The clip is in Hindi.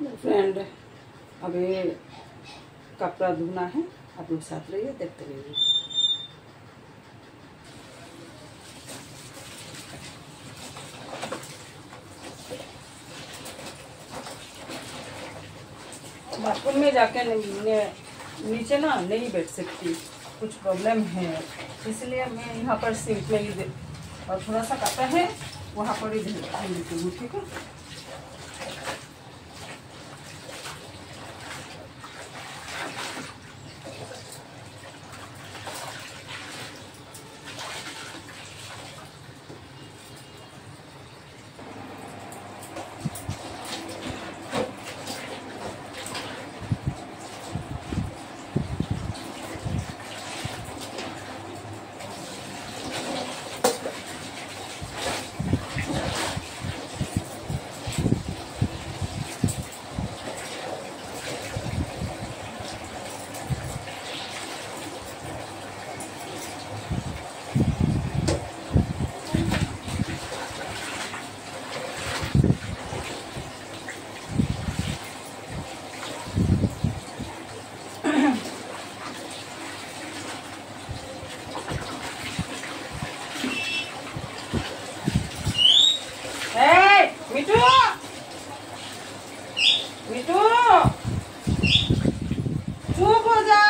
फ्रेंड अभी कपड़ा धोना है आप लोग साथ रहिए, देखते रहिए। बाथरूम में जाके नीचे ना नहीं बैठ सकती, कुछ प्रॉब्लम है। इसलिए मैं यहाँ पर सिंक में ही और थोड़ा सा कपड़ा है, वहाँ पर ही हूँ, ठीक है? 성공하자.